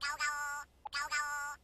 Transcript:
どうぞ。